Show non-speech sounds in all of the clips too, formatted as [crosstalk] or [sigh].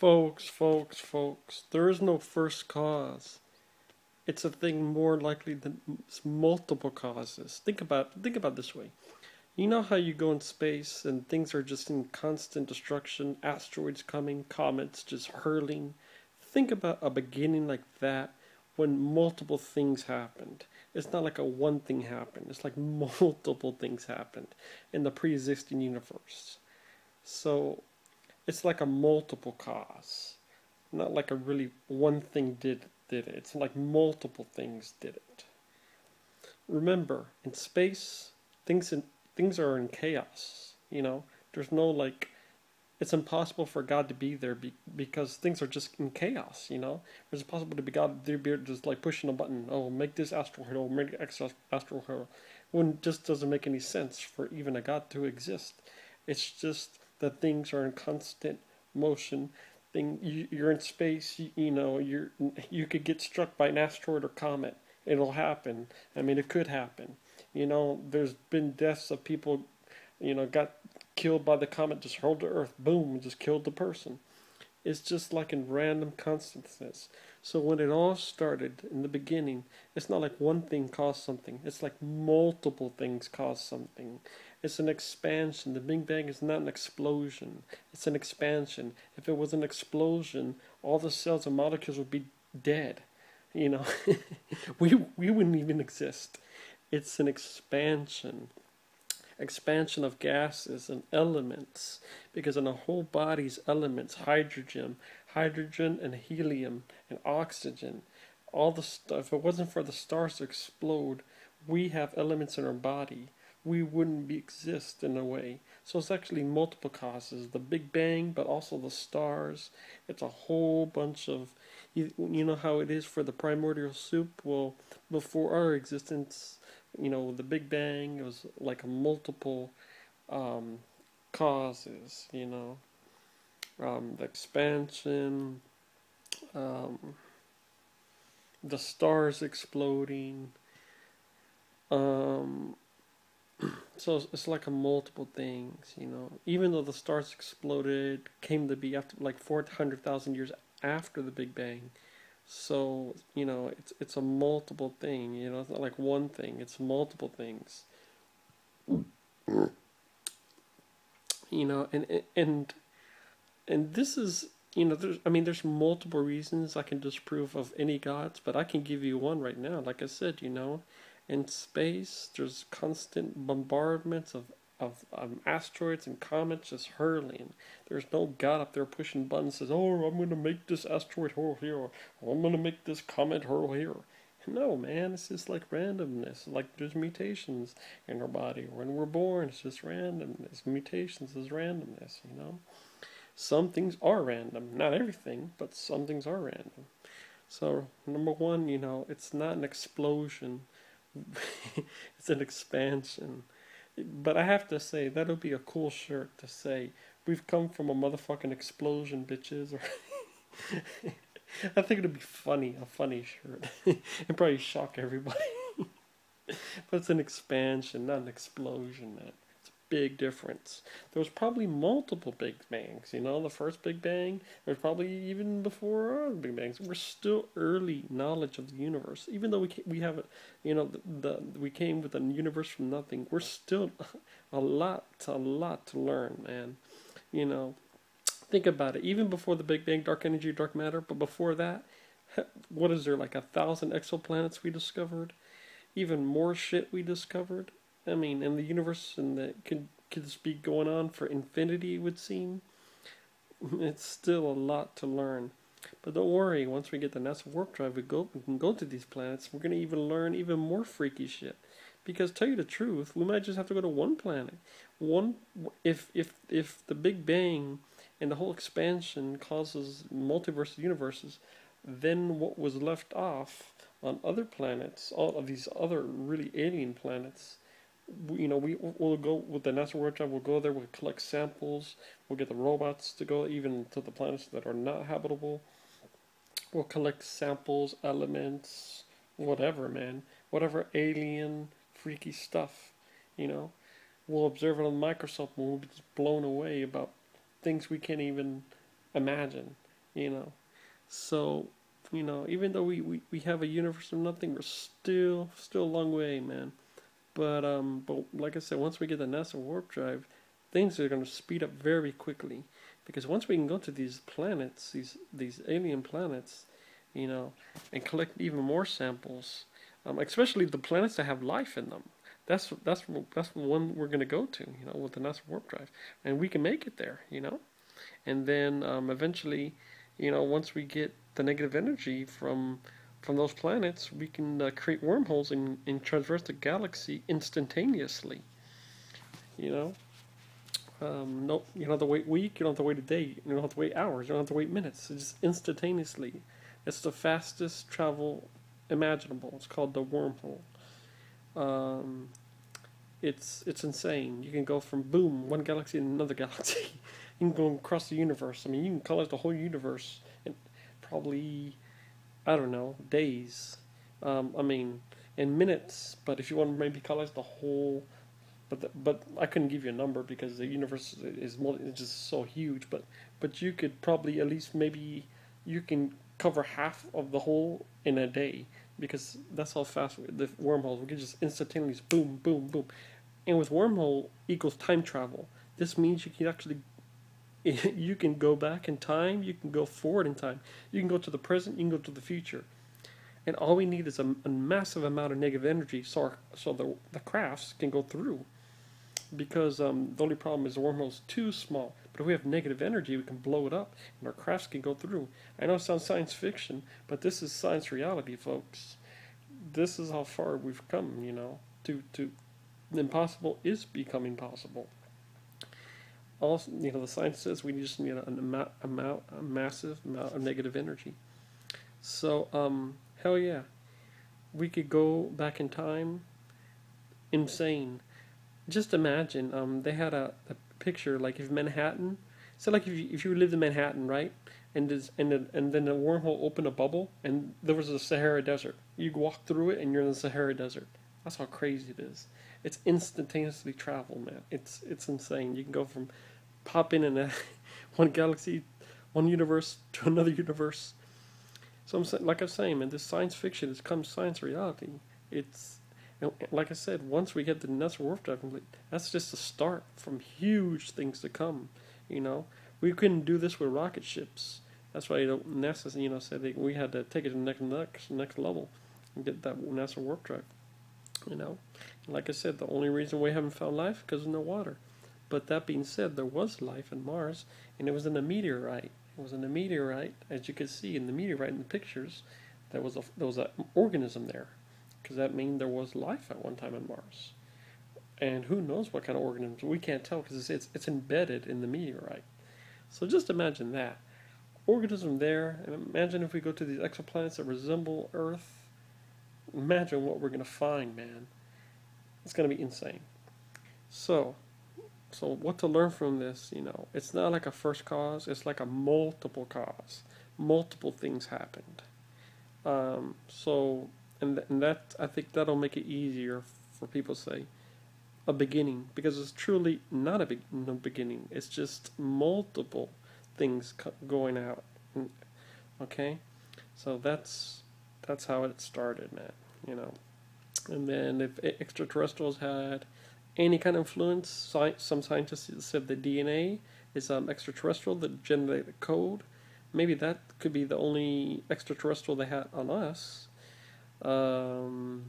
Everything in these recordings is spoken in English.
Folks, folks, folks, there is no first cause. It's a thing more likely than multiple causes. Think about think about this way. You know how you go in space and things are just in constant destruction, asteroids coming, comets just hurling. Think about a beginning like that when multiple things happened. It's not like a one thing happened. It's like [laughs] multiple things happened in the pre-existing universe. So it's like a multiple cause, not like a really one thing did did it. It's like multiple things did it. Remember, in space, things in, things are in chaos. You know, there's no like. It's impossible for God to be there be, because things are just in chaos. You know, it's possible to be God there be just like pushing a button. Oh, make this astral hero, make X astral. When it just doesn't make any sense for even a God to exist. It's just that things are in constant motion. Thing you, you're in space, you, you know, you're you could get struck by an asteroid or comet. It'll happen. I mean, it could happen. You know, there's been deaths of people, you know, got killed by the comet, just hurled to Earth, boom, just killed the person. It's just like in random constances. So when it all started in the beginning, it's not like one thing caused something. It's like multiple things caused something. It's an expansion. The Big Bang is not an explosion. It's an expansion. If it was an explosion, all the cells and molecules would be dead. You know, [laughs] we we wouldn't even exist. It's an expansion. Expansion of gases and elements, because in a whole body's elements, hydrogen, hydrogen and helium and oxygen, all the stuff. If it wasn't for the stars to explode, we have elements in our body we wouldn't be exist in a way. So it's actually multiple causes: the Big Bang, but also the stars. It's a whole bunch of, you, you know how it is for the primordial soup. Well, before our existence, you know, the Big Bang it was like a multiple um, causes. You know, um, the expansion, um, the stars exploding. Um, [clears throat] so it's like a multiple things, you know. Even though the stars exploded, came to be after like four hundred thousand years after the Big Bang. So you know, it's it's a multiple thing. You know, it's not like one thing. It's multiple things. You know, and and and this is you know, there's I mean, there's multiple reasons I can disprove of any gods, but I can give you one right now. Like I said, you know in space, there's constant bombardments of, of um, asteroids and comets just hurling. There's no God up there pushing buttons says, "Oh, I'm gonna make this asteroid hurl here," or "I'm gonna make this comet hurl here." No, man, it's just like randomness. Like there's mutations in our body. When we're born, it's just randomness. Mutations is randomness, you know. Some things are random. Not everything, but some things are random. So, number one, you know, it's not an explosion [laughs] it's an expansion. But I have to say, that'll be a cool shirt to say, we've come from a motherfucking explosion, bitches. [laughs] Or I think it'll be funny, a funny shirt. [laughs] and probably shock everybody. but it's an expansion, not an explosion, man big difference. There was probably multiple Big Bangs. You know, the first Big Bang, there's probably even before our Big Bangs. We're still early knowledge of the universe, even though we we have, you know, the, the we came with a universe from nothing. We're still [laughs] a lot, a lot to learn, man. You know, think about it. Even before the Big Bang, dark energy, dark matter, but before that, what is there like a thousand exoplanets we discovered? Even more shit we discovered I mean, in the universe and that could could this be going on for infinity? It would seem. [laughs] It's still a lot to learn, but don't worry. Once we get the NASA warp drive, we go we can go to these planets. We're gonna even learn even more freaky shit. Because tell you the truth, we might just have to go to one planet. One if if if the Big Bang and the whole expansion causes multiverse universes, then what was left off on other planets, all of these other really alien planets, you know, we will go with the NASA drive. We'll go there. We'll collect samples. We'll get the robots to go even to the planets that are not habitable. We'll collect samples, elements, whatever, man, whatever alien freaky stuff. You know, we'll observe it on the microscope and we'll be blown away about things we can't even imagine. You know, so you know, even though we, we, we have a universe of nothing, we're still still a long way, man. But um, but like I said, once we get the NASA warp drive, things are going to speed up very quickly, because once we can go to these planets, these these alien planets, you know, and collect even more samples, um, especially the planets that have life in them. That's that's that's the one we're going to go to, you know, with the NASA warp drive, and we can make it there, you know, and then um, eventually, you know, once we get the negative energy from from those planets, we can uh, create wormholes and, and traverse the galaxy instantaneously. You know, um, no, you don't have to wait week. You don't have to wait a day. You don't have to wait hours. You don't have to wait minutes. It's just instantaneously. It's the fastest travel imaginable. It's called the wormhole. Um, it's it's insane. You can go from boom one galaxy to another [laughs] galaxy. you can go across the universe. I mean, you can color the whole universe and probably I don't know days. Um, I mean, in minutes. But if you want to maybe color the whole, but the, but I couldn't give you a number because the universe is more, just so huge. But but you could probably at least maybe you can cover half of the whole in a day because that's how fast the wormholes we can just instantaneously boom boom boom and with wormhole equals time travel this means you can actually [laughs] you can go back in time you can go forward in time. You can go to the present you can go to the future. And all we need is a, a massive amount of negative energy so our, so the, the crafts can go through. Because um, the only problem is the wormhole is too small. But if we have negative energy we can blow it up and our crafts can go through. I know it sounds science fiction but this is science reality folks. This is how far we've come you know. To to the impossible is becoming possible. Also, you know, the science says we just need an amount, amount a massive amount of negative energy. So, um, hell yeah, we could go back in time. Insane. Just imagine, um, they had a, a picture like if Manhattan. So, like if you, if you lived in Manhattan, right? and this, and the, and then the wormhole opened a bubble, and there was a Sahara Desert. You walk through it, and you're in the Sahara Desert. That's how crazy it is it's instantaneously travel, man. It's it's insane. You can go from popping in a [laughs] one galaxy, one universe [laughs] to another universe. So I'm saying, like I'm saying, man, this science fiction has come science reality. It's like I said, once we get the NASA warp drive complete, that's just a start from huge things to come. You know, we couldn't do this with rocket ships. That's why you know, NASA, you know, said we had to take it to the next next next level and get that NASA warp drive. You know, like I said, the only reason we haven't found life because of no water. But that being said, there was life in Mars, and it was in a meteorite. It was in a meteorite, as you can see in the meteorite in the pictures. There was a there was an organism there, because that means there was life at one time on Mars. And who knows what kind of organisms? We can't tell because it's, it's it's embedded in the meteorite. So just imagine that organism there, and imagine if we go to these exoplanets that resemble Earth. Imagine what we're gonna find, man. It's going to be insane. So, so what to learn from this? You know, it's not like a first cause. It's like a multiple cause. Multiple things happened. Um, so, and, th- and that I think that'll make it easier for people to say a beginning because it's truly not a be- no beginning. It's just multiple things going out. Okay, so that's that's how it started, man. You know. And then if extraterrestrials had any kind of influence, some scientists said the DNA is um, extraterrestrial that generated the code. Maybe that could be the only extraterrestrial they had on us. Um,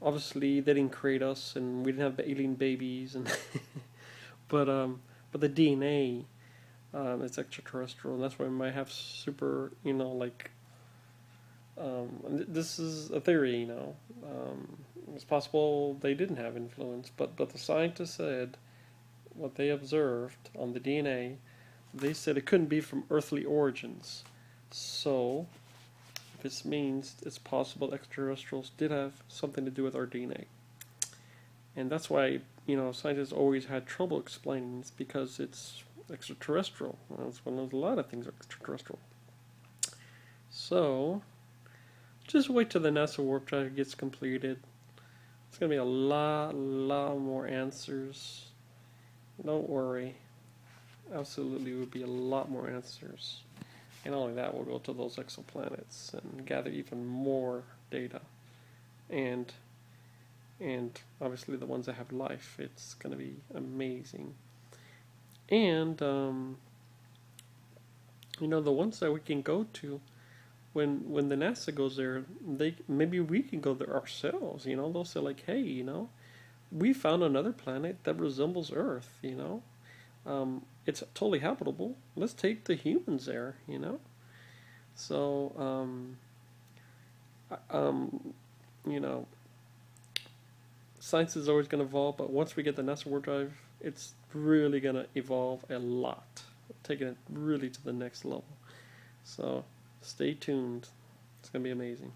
obviously, they didn't create us, and we didn't have alien babies, and [laughs] but um, but the DNA um, is extraterrestrial, and that's why we might have super, you know, like um, this is a theory, you know. Um, it's possible they didn't have influence, but, but the scientists said what they observed on the DNA, they said it couldn't be from earthly origins. So, this means it's possible extraterrestrials did have something to do with our DNA. And that's why, you know, scientists always had trouble explaining this because it's extraterrestrial. That's one of those a lot of things extraterrestrial. So, just wait till the NASA warp drive gets completed. It's going to be a lot, lot more answers. Don't worry. Absolutely will be a lot more answers. And only that, we'll go to those exoplanets and gather even more data. And and obviously the ones that have life, it's going to be amazing. And um, you know the ones that we can go to when when the NASA goes there, they maybe we can go there ourselves. You know, they'll say like, hey, you know, we found another planet that resembles Earth. You know, um, it's totally habitable. Let's take the humans there. You know, so um, um, you know, science is always going to evolve, but once we get the NASA warp drive, it's really going to evolve a lot, taking it really to the next level. So stay tuned. It's going to be amazing.